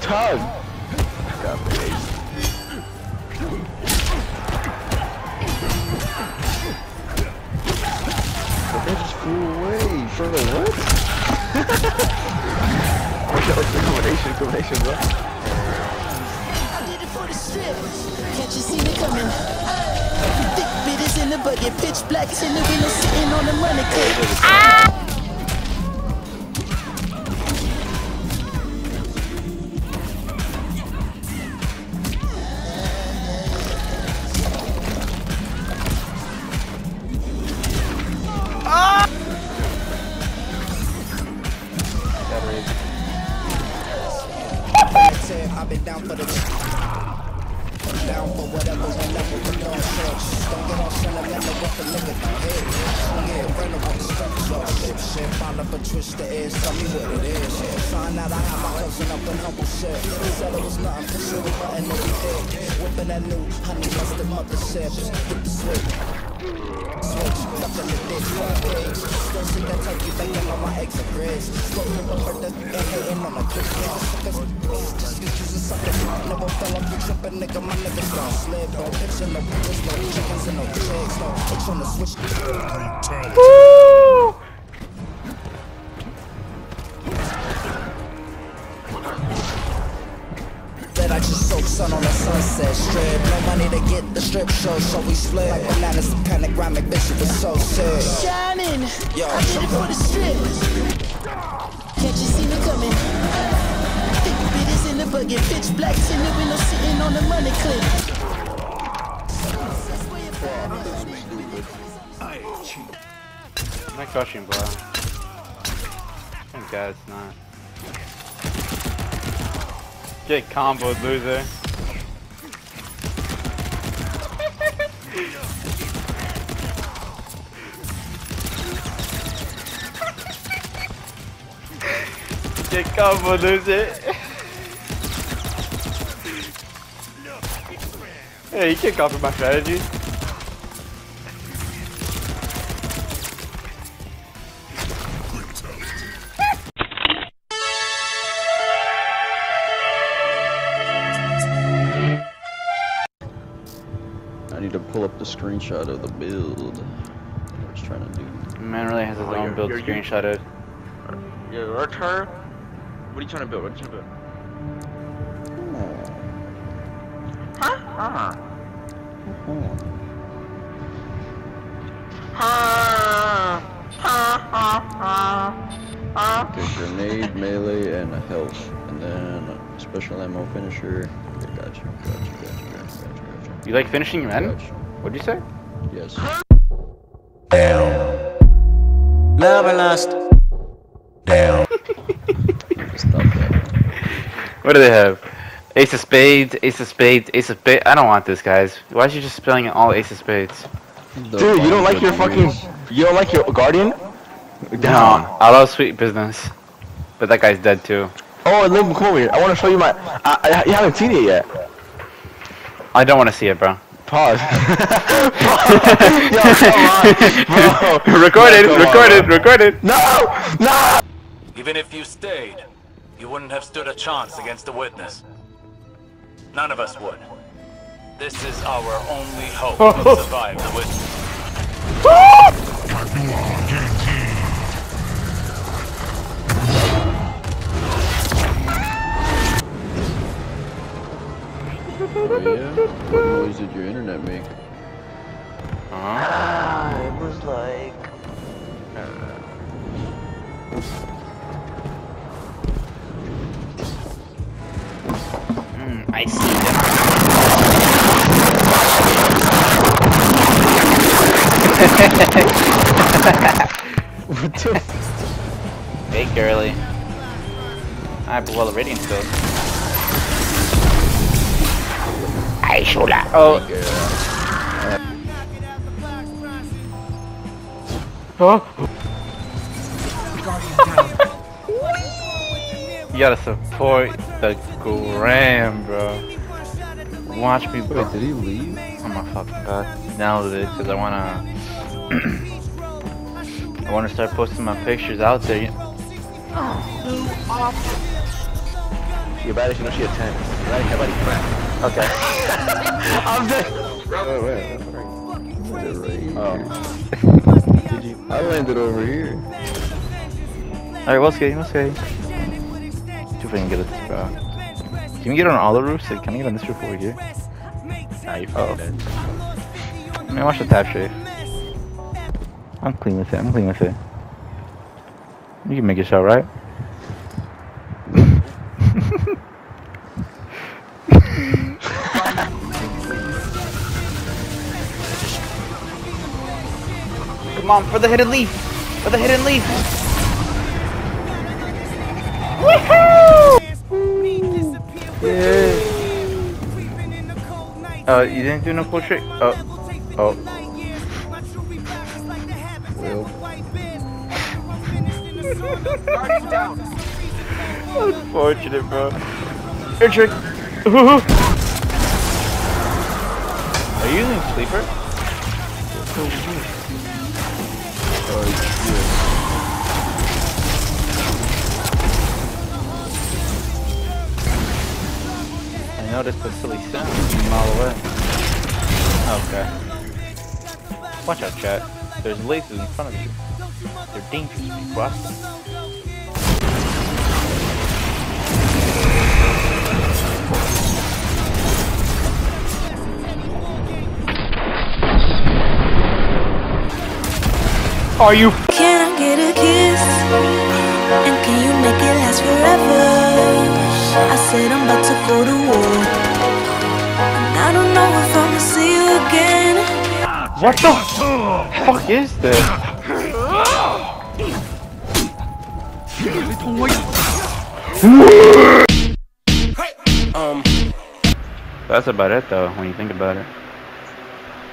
tug. Got me. But they just flew away for the what? combination, combination, bro. I did it for the strip. Can't you see me coming? Thick bitters in the bucket, pitch black in the window, sitting on the money clip. I've down for the down for whatever, whenever, but no church. Don't get all sentimental with the nigga head. Yeah, run up with the structure. Shit, shit, find up a twist the ass, tell me what it is. Find out I have my cousin up in humble shit. Said it was nothing for sure, nothing that we did. Whipping that new honey mustard mother. Just hit the switch. Fuck pigs. Still that. Smoking the and hating on. Suckers, just use a sucker. Never fell off nigga, my niggas don't slip. Bitch no bitches, no chickens and no chicks. No, it's on the switch. That I just soak sun on the sunset strip. No money to get the strip show, so we split. Like bananas, pentagramic bitch, it was so sick. Shining. Yo. I did it for the strip. Can't you see me coming? Thick bitters in the bucket, pitch black in the window, sitting on the money clip. I'm not crushing, bro. Thank God it's not. Get comboed, loser. Get comboed, loser. Hey, you can't copy my strategy. I need to pull up the screenshot of the build. I was trying to do. Man really has his Oh, own you're- build you're- screenshotted. Yeah, our turn. What are you trying to build? What are you trying to build? Hmm. Huh? Hmm. Huh? Huh? Huh? Huh? Huh? Huh? Okay, grenade, melee, and a health, and then a special ammo finisher. You. You like finishing your end? Got. What'd you say? Yes. Down. Love and lust. Down. Stop that. What do they have? Ace of spades, ace of spades, ace of spades. I don't want this, guys. Why is you just spelling it all ace of spades? The Dude, you don't like your fucking. wheels. You don't like your guardian? No, Down. I love sweet business. But that guy's dead too. Oh, Link McCoy, I want to show you my. I, I, you haven't seen it yet. I don't want to see it, bro. Pause. Yo, come on, bro. recorded, Yo, come on, recorded, recorded. No! No! Even if you stayed, you wouldn't have stood a chance against the witness. None of us would. This is our only hope to survive the witness. Yeah? What noise did your internet make? Uh-huh. it was like. Mm, I see them. What the? Hey, girly. I have a well rating still. Hey, Shula. Oh. you gotta support the gram, bro. Watch me Wait, put did he leave? Oh my fucking god. Downloaded it because I wanna. I wanna start posting my pictures out there. She a baddie, she know she a 10. Right? Her body crap. Okay. I'm dead. Wait, wait. Landed right here. Oh. I landed over here. Alright, what's good? What's good? See if I can get this uh, Can you get on all the roofs? Like, can I get on this roof over here? Nah, you Oh. fucking dead. I mean, watch the tap shape. I'm clean with it. I'm clean with it. You can make a shot, right? Come on, for the hidden leaf! For the hidden leaf! Woohoo! Yeah. Uh, you didn't do no cool trick? Oh. Oh. Unfortunate, bro. Air trick! Are you using sleeper? I noticed the silly sound from a mile away. Okay. Watch out, chat. There's lasers in front of you. They're dangerous if you cross them. Are you Can I get a kiss? And can you make it last forever? I said I'm about to go to war. And I don't know if I'ma see you again. What the fuck is this? Um, That's about it though, when you think about it.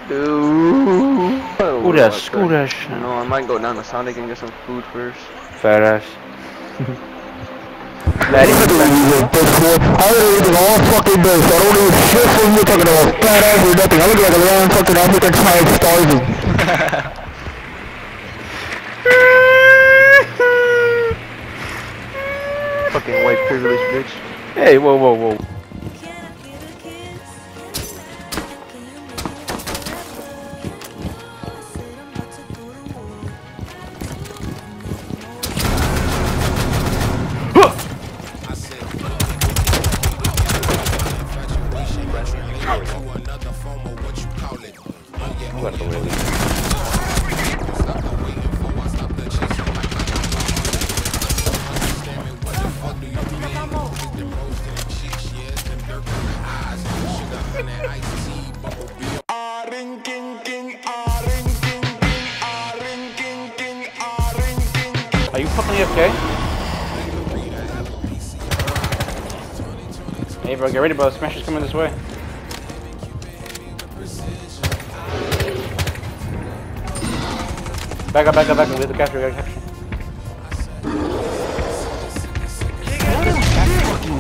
dude. Ooh, that school that shit. No, I might go down to Sonic and get some food first. Fat ass. Laddie, I don't even all fucking day, so I don't give a shit from you talking about fat ass or nothing. I look like a long fucking African child starving. Fucking white privilege, bitch. Hey, whoa, whoa, whoa. Out of the way. Are you fucking AFK? Hey bro, get ready bro, Smash is coming this way. Back up, back up, back up, we have to capture, we gotta capture.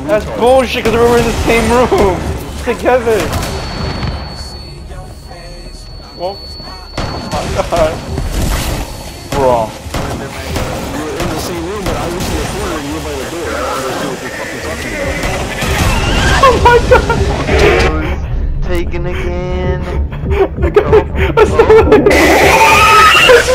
That's bullshit because we were in the same room together. Well, oh my god. Bro. You were in the same room,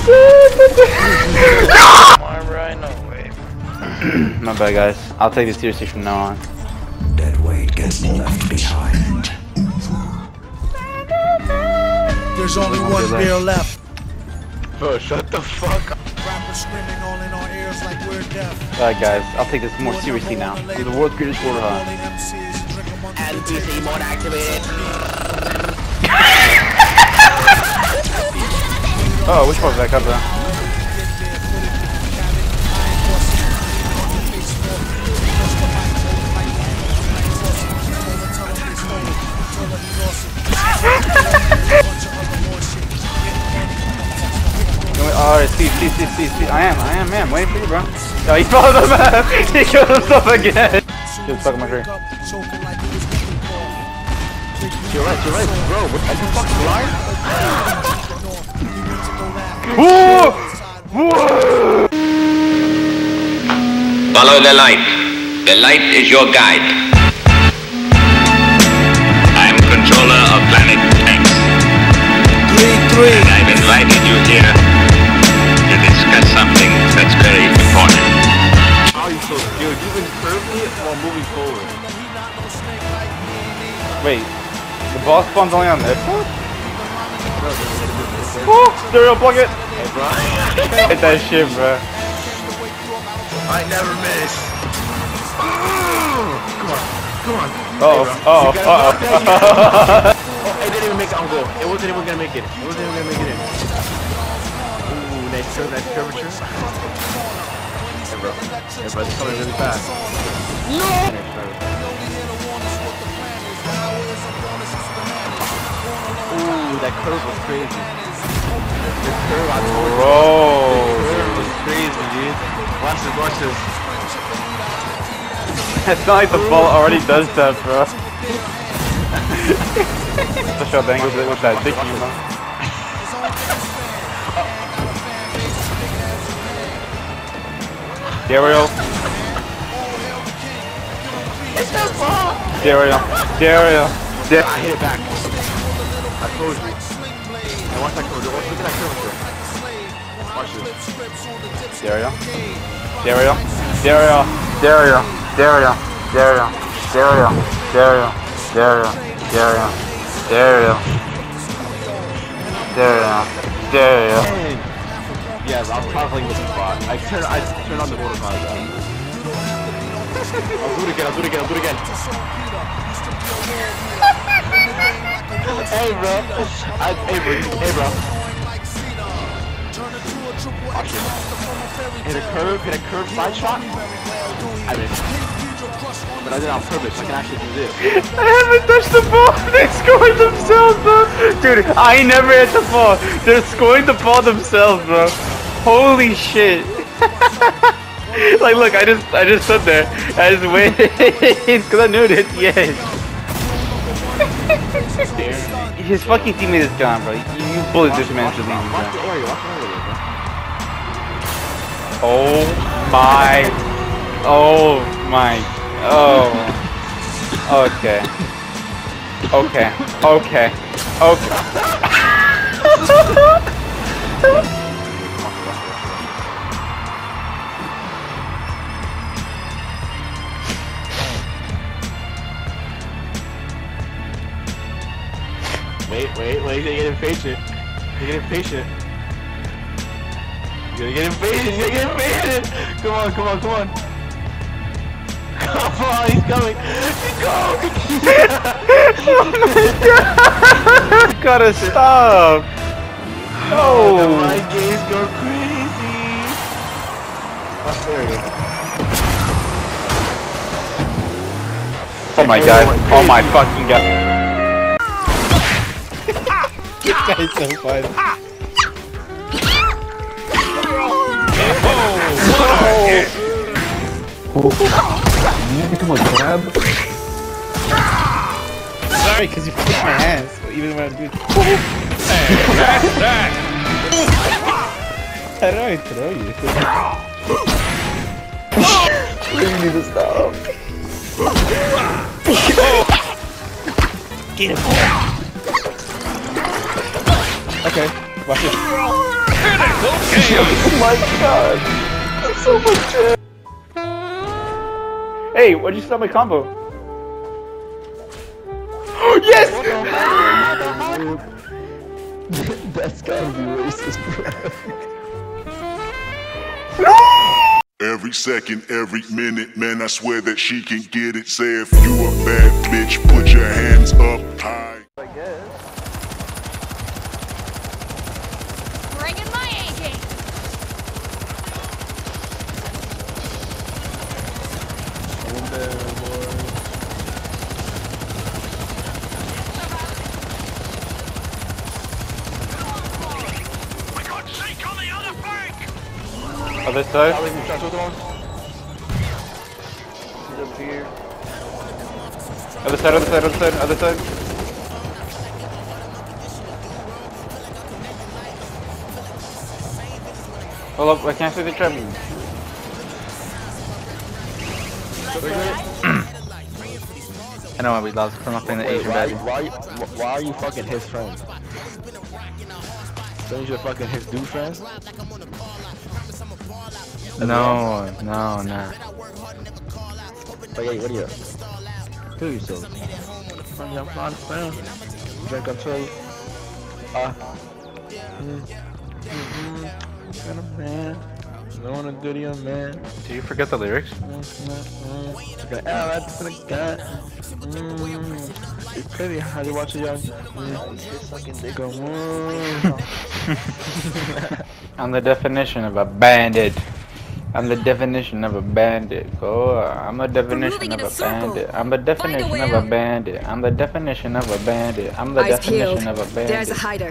My bad guys, I'll take this seriously from now on. Dead weight gets left behind. There's only one beer left. Bro, shut the fuck up. screaming all in our ears like. Alright guys, I'll take this more seriously now. I'm the world's greatest water hog. Oh, which part was that cover? Alright, Steve, Steve, Steve, Steve, Steve. I am, I am, man. Waiting for you, bro. Oh, he followed the map. He killed himself again. Just stuck in my tree. You're right, you're right, bro. What the fuck, blind? Whoa! Whoa! Follow the light. The light is your guide. I'm controller of planet X. Three, three. And I've invited you here to discuss something that's very important. How are you so good? You've been it while moving forward. Wait, the boss spawn's only on this one? Woo! Stereo, plug it! Hey, bro. Hit that shit, bro. I never miss. Come on, come on. Uh oh, Hey, uh bro. oh, You uh block that, you gotta block that. Oh, it didn't even make it on goal. It wasn't even gonna make it. It wasn't even gonna make it in. Ooh, nice curve, nice curvature. Hey, bro. Hey, bro, it's coming really fast. No! Ooh, that curve was crazy. Bro. Crazy, dude. Watch this, watch this. It's not like the ball already does that, bro. the shot with, that dick, you know. Dario. I hit it back. I. Now watch that curvature. Watch, look at that curvature. Watch this. Dario. Dario. Dario. Dario. Dario. Dario. Dario. Dario. Dario. Dario. Dario. Dario. Dario. Yes, I was toggling with the spot. I turned, I turned on the water cloud. I'll do it again. I'll do it again. I'll do it again. Hey, bro. I, hey, bro. Hey, bro. Watch it. Hit a curve. Hit a curve side shot. I missed. But I did it on purpose. I can actually do this. I haven't touched the ball. They scored themselves, bro. Dude, I never hit the ball. They're scoring the ball themselves, bro. Holy shit. like, look, I just, I just stood there. I just waited because I knew it. Yes. His fucking teammate is gone, bro. You, you bullied this man to leave. Oh my. Oh my. Oh. Okay. Okay. Okay. Okay. Wait. You're impatient. You're getting impatient. You're gonna get impatient. You're gonna get impatient. Come on, come on, come on. Come on, he's coming. Go. Gotta stop. The No. mind games go crazy. Oh, there it is. Oh my god. Oh my fucking god. Guy's so funny. Come on, grab. Sorry, because you pushed my hands, even when I do. How do I throw you? You need to stop. Get him. Okay, watch this. Oh my god. That's so much shit. Hey, why'd you stop my combo? yes! That's gotta be racist, bro. Every second, every minute, man, I swear that she can get it. Say if you a bad bitch, put your hands up high. I guess. Bringing my A game. Other side. He's up here. Other side, other side, other side, other side. Hold up, I can't see the trap. I know why we lost from not playing the Wait, Asian why, badge. why, why are you fucking his friend? Don't you fucking his dude friend? No, no, no. But yeah, what are you? Kill yourself. From your fun friend. Drink until. Ah. Mm. Mm-hmm. Got a man. No one a goodie, a man. Do you forget the lyrics? Mm-hmm. Okay, ah, that's what I got. Mm. It's pretty how you watch it, young. Fucking dick. Go, mm. I'm the definition of a bandit. I'm the definition of a bandit. Go. I'm the definition of a bandit. I'm the definition of a bandit. I'm the definition of a bandit. I'm the Eyes definition peeled. of a bandit. There's a hider.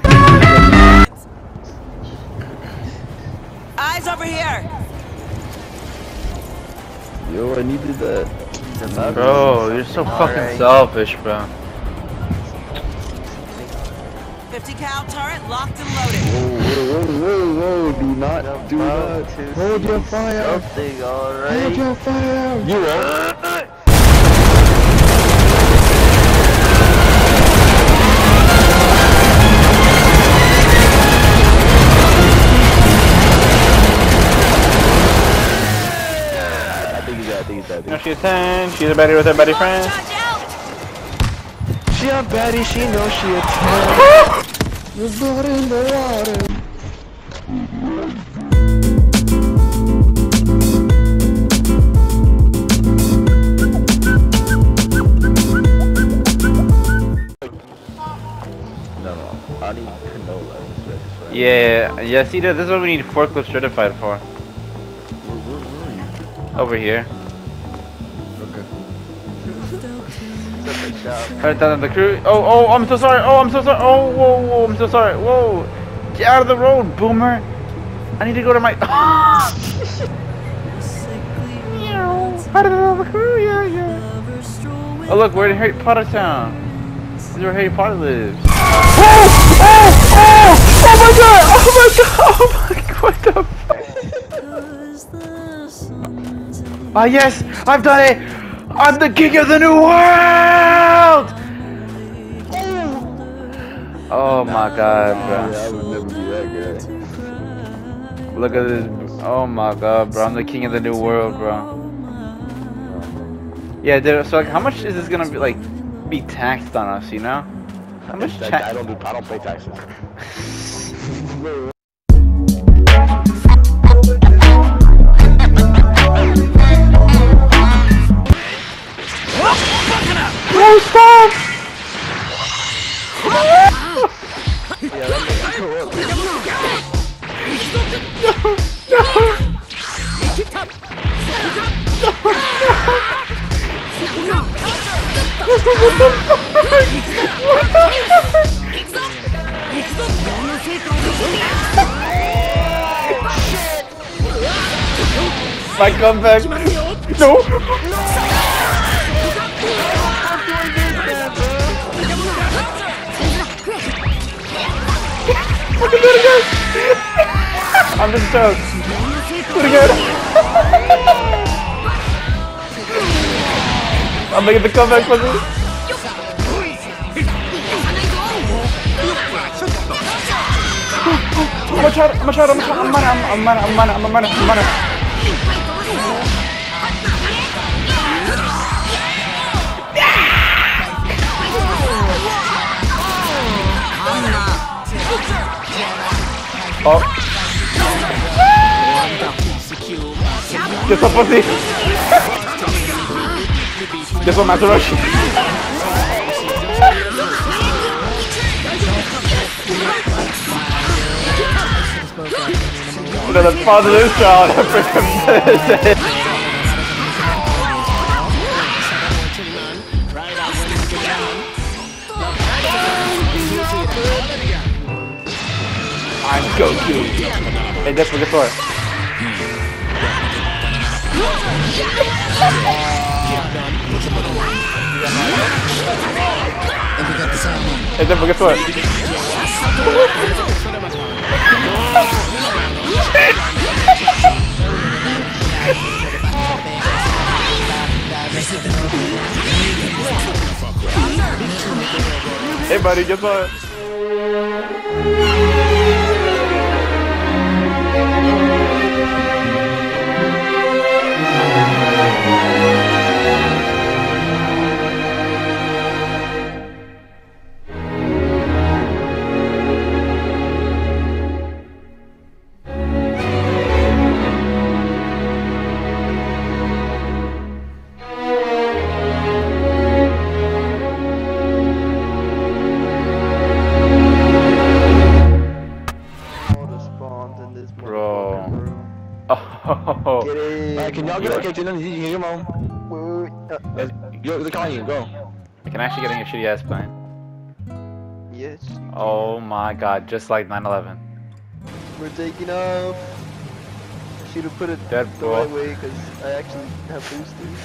Eyes over here. Yo, I needed that. Bro, you're so fucking selfish, bro. 50 cal turret locked and loaded. Whoa, whoa, whoa, whoa, do not do that. Hold your fire. Something, alright. Hold your fire. You won't. I think he's dead, I think he's dead. You know she's 10, she's a baddie with her baddie friend. She a baddie, she knows she a 10. Your blood in the water. Yeah, yeah, see, this is what we need forklift certified for. Over here. Right down the crew. Oh, oh, I'm so sorry. Oh, I'm so sorry. Oh, whoa, whoa, I'm so sorry. Whoa. Get out of the road, boomer. I need to go to my. Out of the crew, yeah, yeah. Oh, look, we're in Harry Potter Town. This is where Harry Potter lives. Oh, oh, oh, oh my god, oh my god, oh my god, what the fuck? Ah, yes, I've done it. I'm the king of the new world. Oh my god, bro. Yeah, I would never be that guy. Look at this. Oh my god, bro. I'm the king of the new world, bro. Yeah, dude, so like, how much is this gonna be, like, be taxed on us, you know? How much tax? I don't do, I don't pay taxes. My comeback. No. Can do it again. I'm just stoked. Do it again. I'm making the comeback for you. I'm gonna try I'm gonna try I'm gonna try, I'm gonna, I'm gonna, I'm gonna, I'm gonna, I'm gonna. Oh. Get some pussy. Get some Master Rush. Look at the positive shot. Freaking Goku. Hey, that's what for. Hey, don't forget for. Hey, buddy, guess what? Get can y'all get okay, Jalen? You can come on. Wait, wait, wait. Uh, yo, they're calling you. Go. I can actually get in your shitty ass plane. Yes. Oh my god, just like 9-11. We're taking off. Should have put it Deadpool. the right way because I actually have boosters.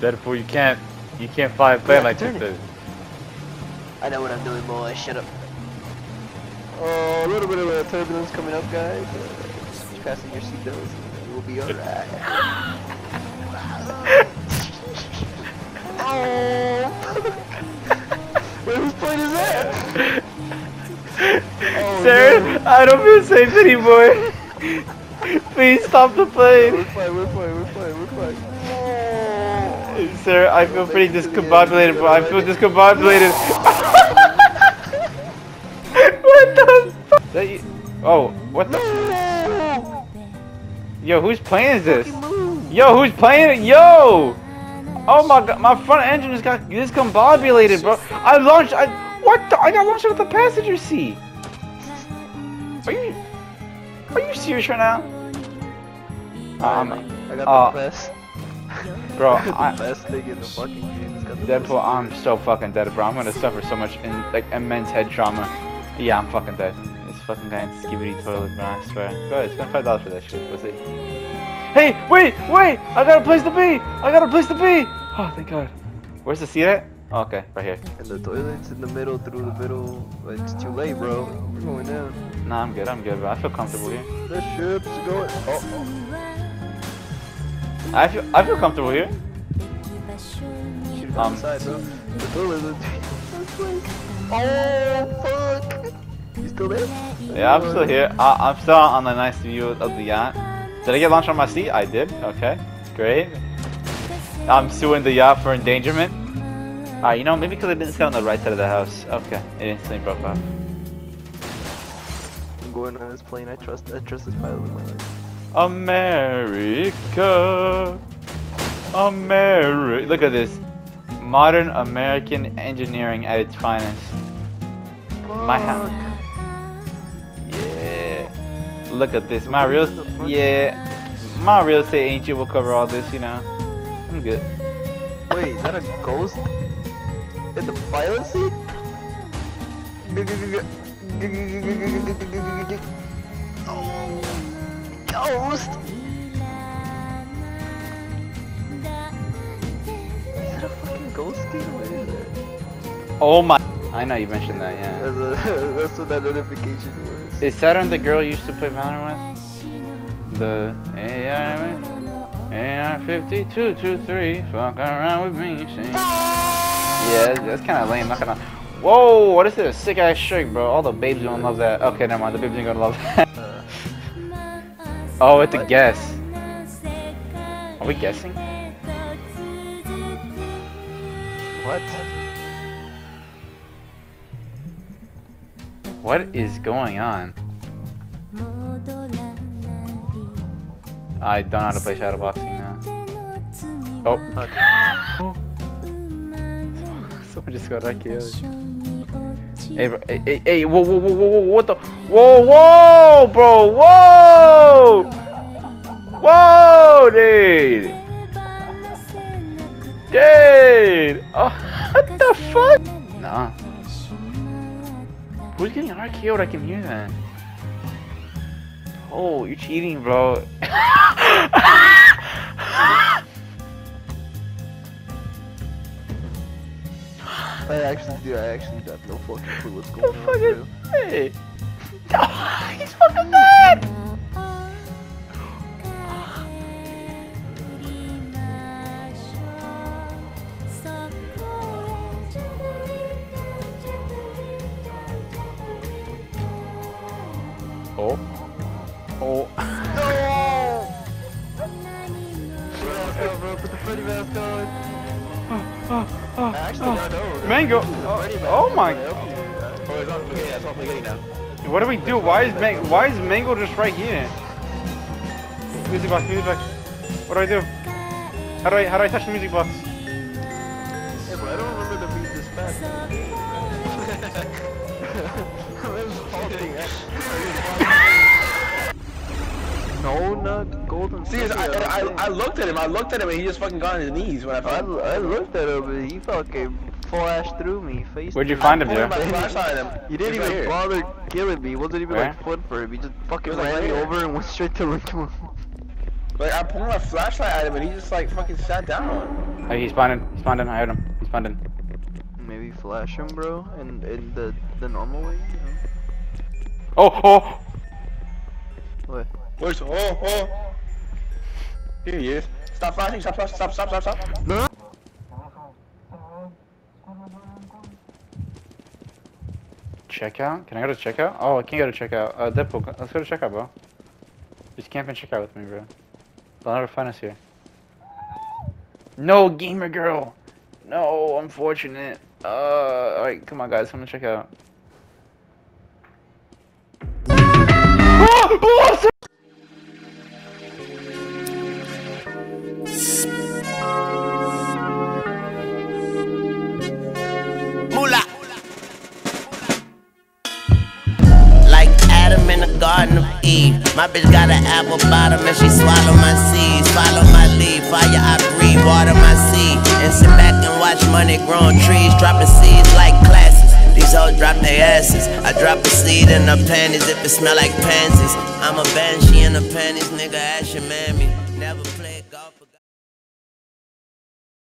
Deadpool, you can't, you can't fly a plane Yeah, like this. I know what I'm doing, boy. Shut up. Oh, a little bit of a turbulence coming up, guys. Uh, fasten your seatbelts. We'll be alright. oh. Wait, whose plane is that? Oh, Sir, no. I don't feel safe anymore. Please stop the plane. We're fine, we're fine, we're fine, we're fine. Sir, I feel pretty discombobulated, bro. I feel discombobulated. what the fuck? That you- Oh, what the? Yo, who's playing is this? Yo, who's playing it? Yo! Oh my god, my front engine just got discombobulated, bro. I launched. I what? The, I got launched with the passenger seat. Are you? Are you serious right now? Um, I got uh, the best. bro, I got the best thing in the fucking game. It's got the Deadpool, I'm so fucking dead, bro. I'm gonna suffer so much in like immense head trauma. Yeah, I'm fucking dead. This fucking guy in skibidi toilet, bro. I swear. Go ahead, spend five dollars for that shit. We'll see. Hey, wait, wait! I got a place to be. I got a place to be. Oh, thank God. Where's the seat at? Oh, okay, right here. And the toilet's in the middle, through the middle. But it's too late, bro. We're going down. Nah, I'm good. I'm good, bro. I feel comfortable here. The ship's going. Oh, I feel I feel comfortable here. shoot it Um, on the side, bro. The toilet is. Oh, fuck. You still there? Yeah, I'm still here. I, I'm still on the nice view of the yacht. Did I get launched on my seat? I did. Okay, great. I'm suing the yacht for endangerment. Alright, you know, maybe because I didn't sit on the right side of the house. Okay, it instantly broke off. I'm going on this plane. I trust. I trust this pilot with my life. America. America. Look at this. Modern American engineering at its finest. My house. Look at this. My real yeah. My real estate agent will cover all this, you know. I'm good. Wait, is that a ghost in the pilot seat? Oh, ghost! Is that a fucking ghost kid? What is that? Oh my I know you mentioned that, yeah. That's, a, that's what that notification was. Is Saturn the girl you used to play Valorant with? The AI AI 52 23 fuck around with me. Sing. Yeah, that's kind of lame. Not gonna. Whoa, what is this? Sick ass shirt, bro. All the babes gonna love that. Okay, never mind. The babes ain't gonna love that. oh, it's a guess. Are we guessing? What? What is going on? I don't know how to play shadowboxing now. Oh. Okay. Someone just got that kill. Hey, bro, hey, hey, hey, whoa, whoa, whoa, whoa, whoa, what the? Whoa, whoa, bro, whoa! Whoa, dude! Dude! Oh, what the fuck? Nah. Who's getting RKO'd? I can hear that. Oh, you're cheating, bro. I actually do. I actually got no fucking clue what's going on. fuck is. Hey! He's fucking dead! Mango! Oh, oh my! on, help you. It's on spaghetti. That's on spaghetti now. What do we do? Why is Man- Why is Mango just right here? Music box, music box. What do I do? How do I How do I touch the music box? Hey, bro, I don't remember the beat this fast. That was halting, No, not golden. See, I, I, I, I looked at him. I looked at him, and he just fucking got on his knees when I I. I looked at him and he fucking flashed through me. Face Where'd you to find him, face. Joe? My flashlight at him. You didn't He's even here. bother killing me. It wasn't even Where? like fun for him. He just fucking He like, ran right me over and went straight to lick him. Like I pulled my flashlight at him, and he just like fucking sat down. Hey, oh, he's spawned in. He's spawned in. I heard him. He's spawned in. Maybe flash him, bro, in in the the normal way. You know? Oh, oh! What? Where's oh oh? Here he is. Stop flashing! Stop! Stop! Stop! Stop! Stop! Stop! No. Checkout? Can I go to checkout? Oh, I can't go to checkout. Uh, Deadpool, let's go to checkout, bro. Just camp and checkout with me, bro. They'll never find us here. No, gamer girl! No, unfortunate. Uh, alright, come on, guys, come to check out. My bitch got an apple bottom and she swallow my seeds. Follow my lead, fire I breathe, water my seed. And sit back and watch money growing trees, dropping seeds like classes. These hoes drop their asses. I drop a seed in her panties if it smell like pansies. I'm a banshee in the panties, nigga, ask your mammy. Never.